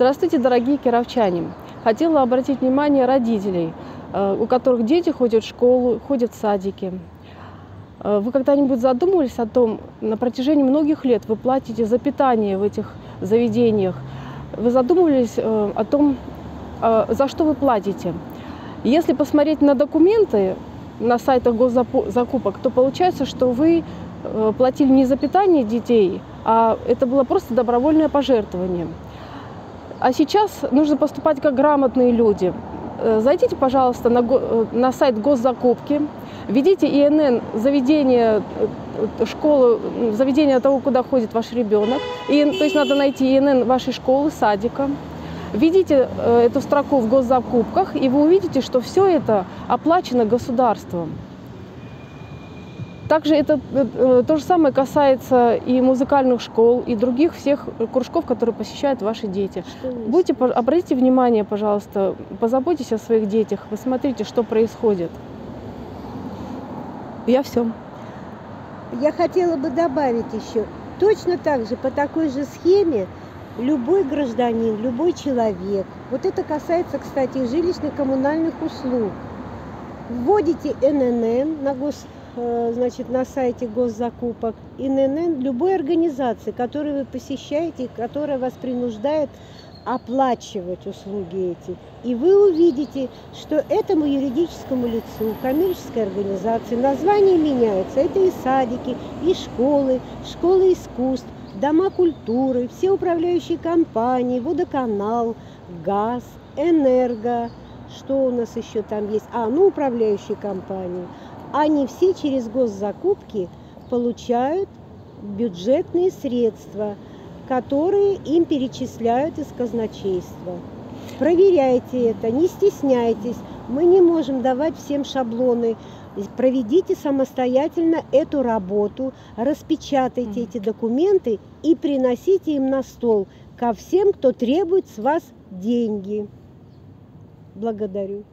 Здравствуйте, дорогие кировчане! Хотела обратить внимание родителей, э, у которых дети ходят в школу, ходят в садики. Э, вы когда-нибудь задумывались о том, на протяжении многих лет вы платите за питание в этих заведениях? Вы задумывались э, о том, за что вы платите? Если посмотреть на документы на сайтах госзакупок, то получается, что вы платили не за питание детей, а это было просто добровольное пожертвование. А сейчас нужно поступать как грамотные люди. Э, зайдите, пожалуйста, на, э, на сайт госзакупки, введите ИНН заведение э, школы, заведение того, куда ходит ваш ребенок. И, то есть надо найти ИНН вашей школы, садика. Введите эту строку в госзакупках, и вы увидите, что все это оплачено государством. Также это э, то же самое касается и музыкальных школ, и других всех кружков, которые посещают ваши дети. Будьте, обратите внимание, пожалуйста, позаботьтесь о своих детях, посмотрите, что происходит. Я все. Я хотела бы добавить еще, точно так же, по такой же схеме, любой гражданин, любой человек, вот это касается, кстати, жилищно-коммунальных услуг, вводите ННН на гос Э, значит, на сайте госзакупок, ИНН, любой организации, которую вы посещаете, которая вас принуждает оплачивать услуги эти. И вы увидите, что этому юридическому лицу, коммерческой организации, название меняется. Это и садики, и школы, школы искусств, дома культуры, все управляющие компании, водоканал, газ, энерго, что у нас еще там есть? А, ну, управляющие компании они все через госзакупки получают бюджетные средства, которые им перечисляют из казначейства. Проверяйте это, не стесняйтесь. Мы не можем давать всем шаблоны. Проведите самостоятельно эту работу, распечатайте эти документы и приносите им на стол ко всем, кто требует с вас деньги. Благодарю.